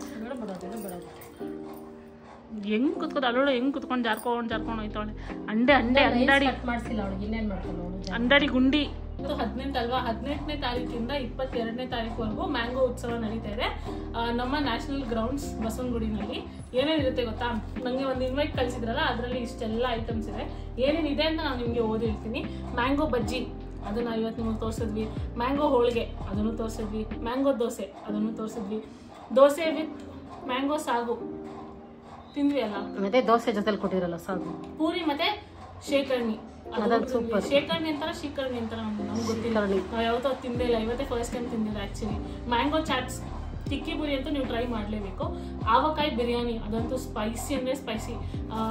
S1: ಹೆಂಗ್ ಕುತ್ಕೊಂಡ್ ಅಲ್ಲೋಳು ಹೆಂಗ್ ಕುತ್ಕೊಂಡು ಜಾರ್ಕೊಂಡು ಜಾರ್ಕೊಂಡು ಹೋಯ್ತಾವಳೆ. ಅಂಡೆ ಅಂಡೆ ಅಂಡಾಡಿ.
S3: ಕಟ್ ಮಾಡಿಸಿಲ್ಲ ಅವಳಿಗೆ ಇನ್ನೇನು
S1: ಅಂಡಾಡಿ ಗುಂಡಿ. ಹದಿನೆಂಟು ಅಲ್ವಾ? ಹದಿನೆಂಟನೇ ತಾರೀಕಿಂದ ಇಪ್ಪತ್ತೆರಡನೇ ತಾರೀಕುವರೆಗೂ ಮ್ಯಾಂಗೋ ಉತ್ಸವ ನಡೀತಾ ಇದೆ. ನಮ್ಮ ನ್ಯಾಷನಲ್ ಗ್ರೌಂಡ್ಸ್ ಬಸವನಗುಡಿನಲ್ಲಿ. ಏನೇನಿರುತ್ತೆ ಗೊತ್ತಾ? ನನಗೆ ಒಂದು ಇನ್ವೈಟ್ ಕಳಿಸಿದ್ರಲ್ಲ ಅದರಲ್ಲಿ ಇಷ್ಟೆಲ್ಲ ಐಟಮ್ಸ್ ಇದೆ. ಏನೇನಿದೆ ಅಂತ ನಾನು ನಿಮಗೆ ಓದಿರ್ತೀನಿ. ಮ್ಯಾಂಗೋ ಬಜ್ಜಿ ಅದನ್ನು ಇವತ್ತು ನಿಮಗೆ ತೋರಿಸಿದ್ವಿ. ಮ್ಯಾಂಗೋ ಹೋಳಿಗೆ ಅದನ್ನು ತೋರಿಸಿದ್ವಿ. ಮ್ಯಾಂಗೋ ದೋಸೆ ಅದನ್ನು ತೋರಿಸಿದ್ವಿ. ದೋಸೆ ವಿತ್ ಮ್ಯಾಂಗೋ ಸಾಗು. ತಿಂದ್ವಿ ಅಲ್ಲ
S3: ಮತ್ತೆ ದೋಸೆ ಜೊತೆಲಿ ಕೊಟ್ಟಿರಲ್ಲ ಸಾಕು.
S1: ಪೂರಿ ಮತ್ತೆ ಶೇಕರ್ಣಿ
S3: ಅದಂತ ಸೂಪರ್
S1: ಶೇಖರಣೆ ಅಂತಾರ ಶೀಕರಣೆ ಅಂತಾರ ನಮ್ಗೆ ಗೊತ್ತಿಲ್ಲ. ನಾವು ಯಾವತ್ತೂ ತಿಂದೇ ಇಲ್ಲ. ಇವತ್ತೇ ಫಸ್ಟ್ ಟೈಮ್ ತಿಂದಿಲ್ಲ ಆ್ಯಕ್ಚುಲಿ ಮ್ಯಾಂಗೋ ಚಾಟ್ಸ್ ಟಿಕ್ಕಿ ಪುರಿ ಅಂತ ನೀವು ಟ್ರೈ ಮಾಡಲೇಬೇಕು. ಆವಕಾಯಿ ಬಿರಿಯಾನಿ ಅದಂತೂ ಸ್ಪೈಸಿ ಅಂದರೆ ಸ್ಪೈಸಿ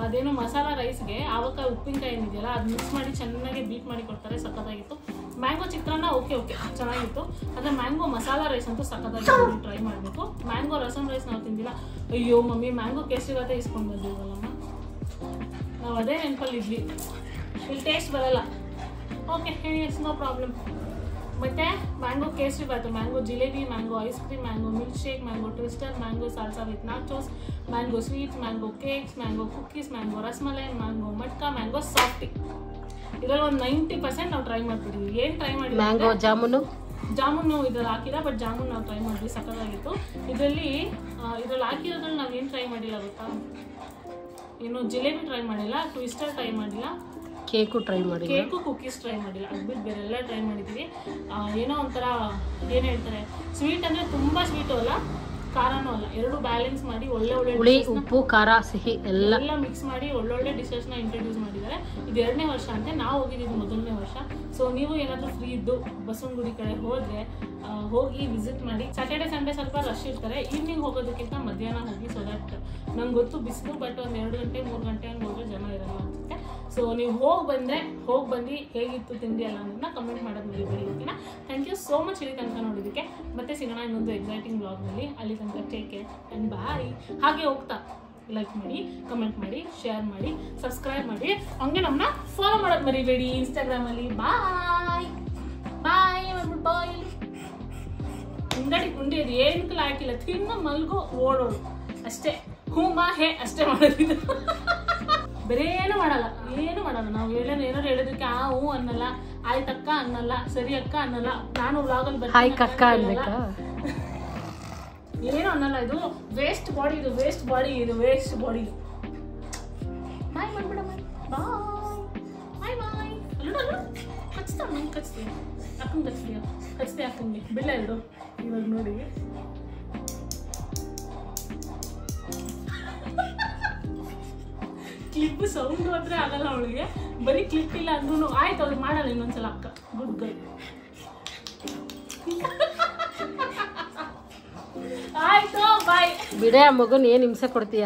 S1: ಅದೇನು ಮಸಾಲ ರೈಸ್ಗೆ ಆವಕಾಯಿ ಉಪ್ಪಿನಕಾಯಿ ಏನಿದೆಯಲ್ಲ ಅದು ಮಿಕ್ಸ್ ಮಾಡಿ ಚೆನ್ನಾಗಿ ಬೀಟ್ ಮಾಡಿ ಕೊಡ್ತಾರೆ ಸಖತ್ತಾಗಿತ್ತು. ಮ್ಯಾಂಗೋ ಚಿತ್ರಾನ್ನ ಓಕೆ ಓಕೆ ಚೆನ್ನಾಗಿತ್ತು. ಆದರೆ ಮ್ಯಾಂಗೋ ಮಸಾಲ ರೈಸ್ ಅಂತೂ ಸಖತ್ತಾಗಿ ಟ್ರೈ ಮಾಡಬೇಕು. ಮ್ಯಾಂಗೋ ರಸಮ್ ರೈಸ್ ನಾವು ತಿಂದಿಲ್ಲ. ಅಯ್ಯೋ, ಮಮ್ಮಿ ಮ್ಯಾಂಗೋ ಕೇಸರಿಬಾತೆ ಇಸ್ಕೊಂಡು ಬಂದಿದ್ವಲ್ಲಮ್ಮ. ನಾವು ಅದೇ ನೆನಪಲ್ಲಿ ಇದ್ವಿ ಇಲ್ಲಿ ಟೇಸ್ಟ್ ಬರಲ್ಲ. ಓಕೆ ಇಟ್ಸ್ ನೋ ಪ್ರಾಬ್ಲಮ್ ಮತ್ತೆ mango kesari bath mango jalebi mango ice cream mango milkshake mango twister mango salsa with nachos mango sweets mango cakes mango cookies mango rasmalai mango matka mango softy ಇದರಲ್ಲಿ ಒಂದು ninety percent ನಾವು try ಮಾಡ್ಬಿಟ್ಟಿದ್ವಿ ಏನು try ಮಾಡಿ
S3: mango jamun?
S1: Jamun ಇದ್ರಲ್ಲಿ ಹಾಕಿಲ್ಲ but jamun ನಾವು try ಮಾಡಿದ್ವಿ ಸಕ್ಕತ್ತಾಗಿತ್ತು ಇದರಲ್ಲಿ ಇದ್ರಲ್ಲಿ ಹಾಕಿರೋದ್ರಲ್ಲಿ ನಾವು ಏನು ಟ್ರೈ ಮಾಡಿಲ್ಲ ಗೊತ್ತಾ? ಏನು ಜಿಲೇಬಿ ಟ್ರೈ ಮಾಡಿಲ್ಲ ಟ್ವಿಸ್ಟರ್ ಟ್ರೈ ಮಾಡಿಲ್ಲ.
S3: ಕೇಕು ಟ್ರೈ ಮಾಡಿ
S1: ಕೇಕು ಕುಕೀಸ್ ಟ್ರೈ ಮಾಡಿಲ್ಲ. ಅದು ಬಿಟ್ಟು ಬೇರೆಲ್ಲ ಟ್ರೈ ಮಾಡಿದ್ದೀವಿ ಏನೋ ಒಂಥರ ಏನು ಹೇಳ್ತಾರೆ? ಸ್ವೀಟ್ ಅಂದರೆ ತುಂಬ ಸ್ವೀಟು ಅಲ್ಲ. ಖಾರನೂ ಅಲ್ಲ ಎರಡು ಬ್ಯಾಲೆನ್ಸ್ ಮಾಡಿ ಒಳ್ಳೆ ಒಳ್ಳೆ
S3: ಹುಳಿ ಉಪ್ಪು ಖಾರ ಸಿಹಿ ಎಲ್ಲ.
S1: ಎಲ್ಲ ಮಿಕ್ಸ್ ಮಾಡಿ ಒಳ್ಳೊಳ್ಳೆ ಡಿಶಸ್ನ ಇಂಟ್ರೊಡ್ಯೂಸ್ ಮಾಡಿದ್ದಾರೆ. ಇದು ಎರಡನೇ ವರ್ಷ ಅಂತೆ ನಾವು ಹೋಗಿದ್ದು ಮೊದಲನೇ ವರ್ಷ. ಸೊ ನೀವು ಏನಾದರೂ ಫ್ರೀ ಇದ್ದು ಬಸವನಗುಡಿ ಕಡೆ ಹೋದರೆ ಹೋಗಿ ವಿಸಿಟ್ ಮಾಡಿ. ಸ್ಯಾಟರ್ಡೆ ಸಂಡೇ ಸ್ವಲ್ಪ ರಶ್ ಇರ್ತಾರೆ. ಈವ್ನಿಂಗ್ ಹೋಗೋದಕ್ಕಿಂತ ಮಧ್ಯಾಹ್ನ ಹೋಗಿ ಸೊ ದಟ್ ನಂಗೆ ಗೊತ್ತು ಬಿಸಿಲು ಬಟ್ ಒಂದು ಎರಡು ಗಂಟೆ ಮೂರು ಗಂಟೆ ಹಂಗೆ ಹೋದ್ರೆ ಜನ ಸೊ ನೀವು ಹೋಗಿ ಬಂದರೆ, ಹೋಗಿ ಬಂದು ಹೇಗಿತ್ತು ತಿಂಡಿ ಅಲ್ಲ ಅನ್ನೋದನ್ನ ಕಮೆಂಟ್ ಮಾಡೋದು ಮರಿಬೇಡಿ ಓಕೆನಾ ಥ್ಯಾಂಕ್ ಯು ಸೋ ಮಚ್ ಇಲ್ಲಿ ತನಕ ನೋಡೋದಕ್ಕೆ ಮತ್ತೆ ಸಿಗೋಣ ಇನ್ನೊಂದು ಎಕ್ಸೈಟಿಂಗ್ ಬ್ಲಾಗ್ನಲ್ಲಿ ಅಲ್ಲಿ ತನಕ ಟೇಕ್ ಕೇರ್ ಆ್ಯಂಡ್ ಬಾಯ್ ಹಾಗೆ ಹೋಗ್ತಾ ಲೈಕ್ ಮಾಡಿ ಕಮೆಂಟ್ ಮಾಡಿ ಶೇರ್ ಮಾಡಿ ಸಬ್ಸ್ಕ್ರೈಬ್ ಮಾಡಿ. ಹಂಗೆ ನಮ್ಮನ್ನ ಫಾಲೋ ಮಾಡೋದು ಮರಿಬೇಡಿ ಇನ್ಸ್ಟಾಗ್ರಾಮಲ್ಲಿ ಬಾಯ್ ಬಾಯ್ ಬಾಯ್ ಹಿಂಗಡಿ ಗುಂಡಿ ಅದು ಏನಕ್ಕೂ ಹಾಕಿಲ್ಲ. ತಿನ್ನ ಮಲ್ಗೋ ಓಡೋಡು. ಅಷ್ಟೇ. ಹೂಮಾ ಹೇ, ಅಷ್ಟೇ ಮಾಡೋದಿದ್ದು *laughs* ಬೇರೆ ಏನು ಮಾಡಲ್ಲ ಏನು ಮಾಡಲ್ಲ. ನಾವು ಹೇಳೋದು ಏನಾರು ಹೇಳೋದಕ್ಕೆ ಆ ಹೂ ಅನ್ನಲ್ಲ ಆಯ್ತಕ್ಕ ಅನ್ನಲ್ಲ ಸರಿ ಅಕ್ಕ ಅನ್ನಲ್ಲ ನಾನು ವ್ಲಾಗಲ್ಲಿ ಬರ್ತೀನಿ ಏನು ಅನ್ನಲ್ಲ ಇದು. ವೇಸ್ಟ್ ಬಾಡಿ ಇದು ವೇಸ್ಟ್ ಬಾಡಿ ಇದು ವೇಸ್ಟ್ ಬಾಡಿ ಬಾಯ್ ಮಾಡ್ಬಿಡ ಬಾಯ್ ಬಾಯ್ ಬಾಯ್ ಅಲ್ಲ ಕಚ್ತಾ ಕಚ್ತೀಯ ಅಕ್ಕಂಗೆ ಕಚ್ತೀಯ ಕಚ್ತೀಯ ಅಕ್ಕಂಗೆ? ಬಿಲ್ಲ ಎರಡು. ಇವಾಗ ನೋಡಿ. ಕ್ಲಿಪ್ ಸೌಂಡ್ ಅಂದ್ರೆ ಆಗಲ್ಲ ಅವಳಿಗೆ. ಬರೀ ಕ್ಲಿಪ್ ಇಲ್ಲ ಅಂದ್ರೂ ಆಯ್ತು, ಅವ್ಳು ಮಾಡಲ್ಲ ಇನ್ನೊಂದ್ಸಲ ಅಕ್ಕ. ಗುಡ್ ಗರ್ಲ್ *laughs* ಆಯ್ತು ಬಾಯ್
S3: ಬಿಡೆ ಆ ಮಗುನ್ ಏನ್ ಹಿಂಸೆ ಕೊಡ್ತೀಯ?